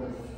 Yes.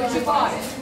Vamos embora.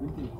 Ay,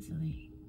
easily.